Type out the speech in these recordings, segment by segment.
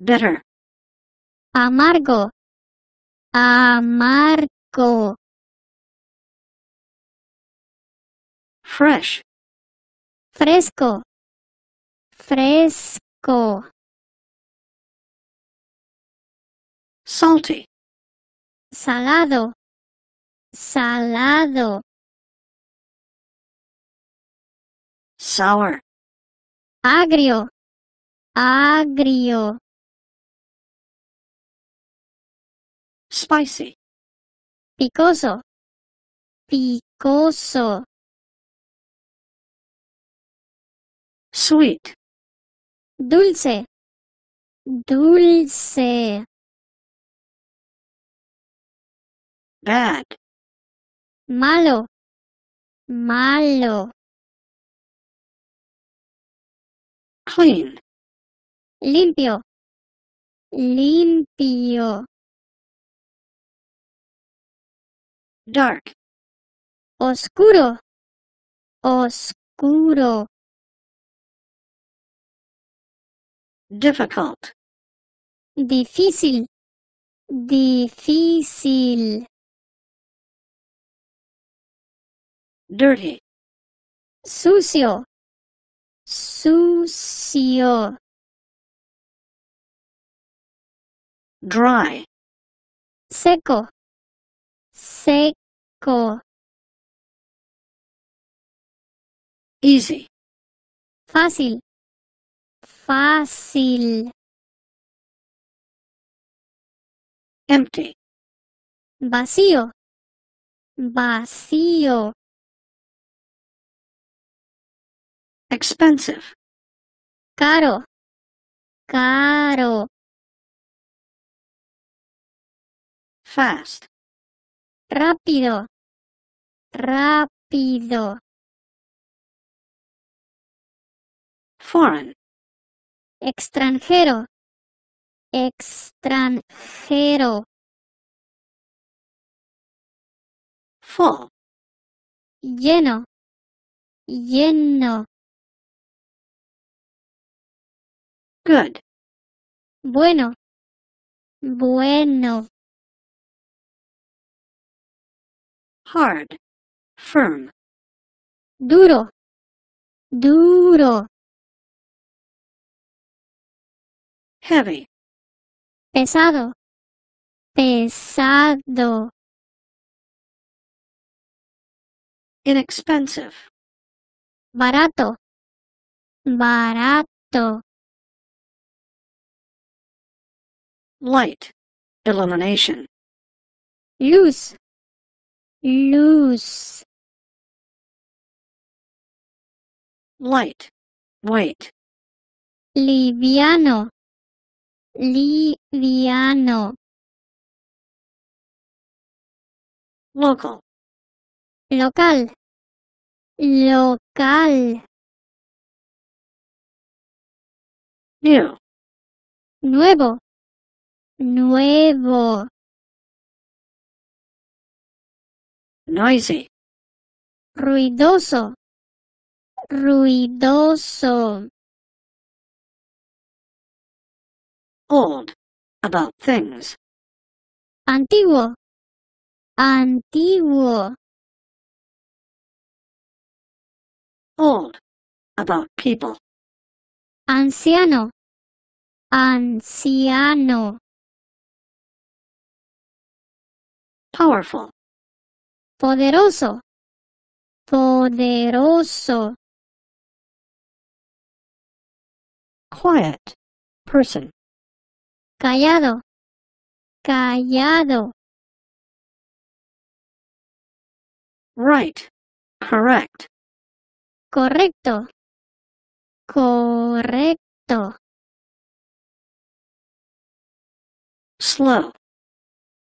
bitter, amargo, amargo, fresh, fresco, fresco, salty, salado, salado, sour, agrio, agrio, spicy, picoso, picoso, sweet, dulce, dulce, bad, malo, malo, clean, limpio, limpio, dark, oscuro, oscuro, difficult, difícil, difícil, dirty, sucio, sucio, dry, seco, seco, easy, fácil, fácil, empty, vacío, vacío, expensive, caro, caro, fast, rápido, rápido, foreign, extranjero, extranjero, full, lleno, lleno, good, bueno, bueno, hard, firm, duro, duro, heavy, pesado, pesado, inexpensive, barato, barato, light, illumination, luz, luz, light, weight, liviano, liviano, local, local, local, new, nuevo, nuevo, noisy, ruidoso, ruidoso, old, about things, antiguo, antiguo, old, about people, anciano, anciano, powerful, poderoso, poderoso, quiet, person, callado, callado, right, correct, correcto, correcto, slow,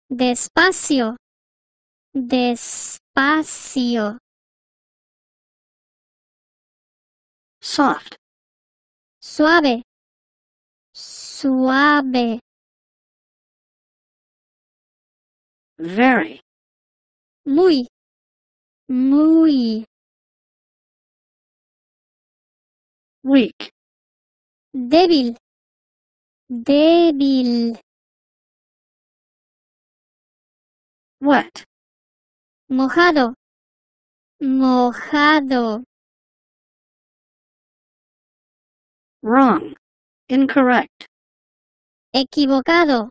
despacio, despacio, soft, suave, suave, very, muy, muy, weak, débil, débil, wet, mojado, mojado, wrong, incorrect, equivocado,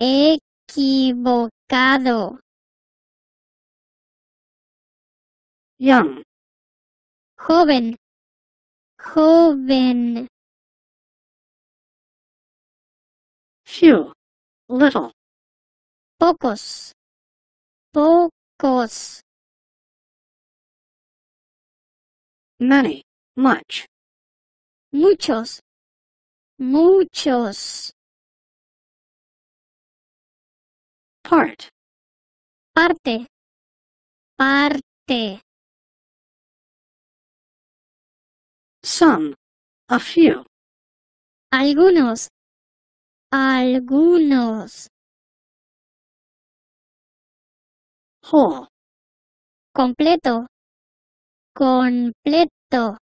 equivocado, young, joven, joven, few, little, pocos, pocos, many, much, muchos, muchos, part, parte, parte, some, a few, algunos, algunos, completo, completo,